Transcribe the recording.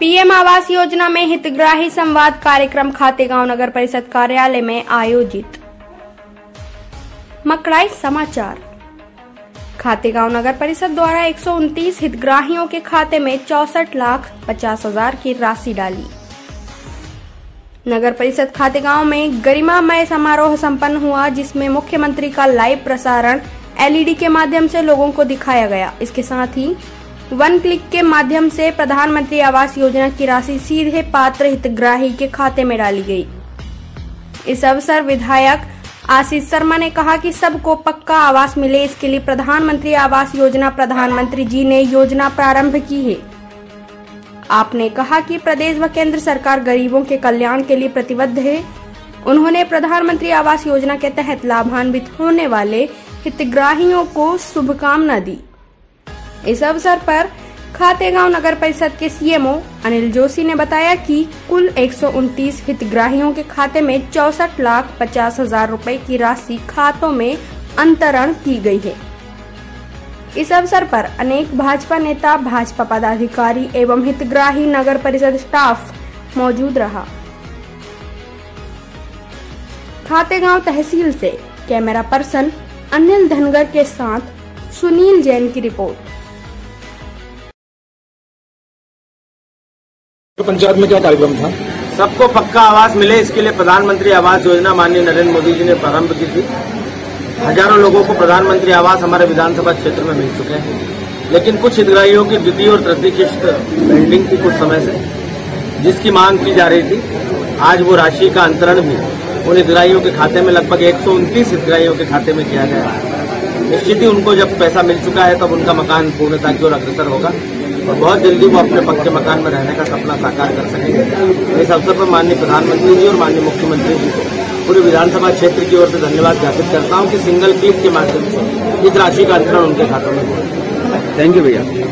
PM Awas Yojana में हितग्राही संवाद कार्यक्रम खातेगांव नगर परिषद कार्यालय में आयोजित। मकड़ाई समाचार। खातेगांव नगर परिषद द्वारा एक सौ उनतीस हितग्राहियों के खाते में चौसठ लाख पचास हज़ार की राशि डाली। नगर परिषद खातेगांव में गरिमामय समारोह संपन्न हुआ, जिसमें मुख्यमंत्री का लाइव प्रसारण एलईडी के माध्यम से लोगों को दिखाया गया। इसके साथ ही वन क्लिक के माध्यम से प्रधानमंत्री आवास योजना की राशि सीधे पात्र हितग्राही के खाते में डाली गई। इस अवसर विधायक आशीष शर्मा ने कहा कि सबको पक्का आवास मिले, इसके लिए प्रधानमंत्री आवास योजना प्रधानमंत्री जी ने योजना प्रारंभ की है। आपने कहा कि प्रदेश व केंद्र सरकार गरीबों के कल्याण के लिए प्रतिबद्ध है। उन्होंने प्रधानमंत्री आवास योजना के तहत लाभान्वित होने वाले हितग्राहियों को शुभकामना दी। इस अवसर पर खातेगांव नगर परिषद के सीएमओ अनिल जोशी ने बताया कि कुल एक सौ उनतीस हितग्राहियों के खाते में चौसठ लाख पचास हज़ार रूपए की राशि खातों में अंतरण की गई है। इस अवसर पर अनेक भाजपा नेता, भाजपा पदाधिकारी एवं हितग्राही नगर परिषद स्टाफ मौजूद रहा। खातेगांव तहसील से कैमरा पर्सन अनिल धनगर के साथ सुनील जैन की रिपोर्ट। पंचायत में क्या कार्यक्रम था? सबको पक्का आवास मिले, इसके लिए प्रधानमंत्री आवास योजना माननीय नरेंद्र मोदी जी ने प्रारंभ की थी। हज़ारों लोगों को प्रधानमंत्री आवास हमारे विधानसभा क्षेत्र में मिल चुके हैं। लेकिन कुछ हितग्राहियों की द्वितीय और तृतीय किस्त पेंडिंग थी कुछ समय से, जिसकी मांग की जा रही थी। आज वो राशि का अंतरण भी उन हितग्राहियों के खाते में लगभग एक सौ उनतीस हितग्राहियों के खाते में किया गया निश्चित ही उनको जब पैसा मिल चुका है, तब उनका मकान पूर्णता की ओर अग्रसर होगा। और बहुत जल्दी वो अपने पक्के मकान में रहने का सपना साकार कर सकेंगे। इस अवसर पर माननीय प्रधानमंत्री जी और माननीय मुख्यमंत्री जी को पूरे विधानसभा क्षेत्र की ओर से धन्यवाद ज्ञापित करता हूँ कि सिंगल क्लिक के माध्यम से इस राशि का अंतरण उनके खातों में थैंक यू भैया।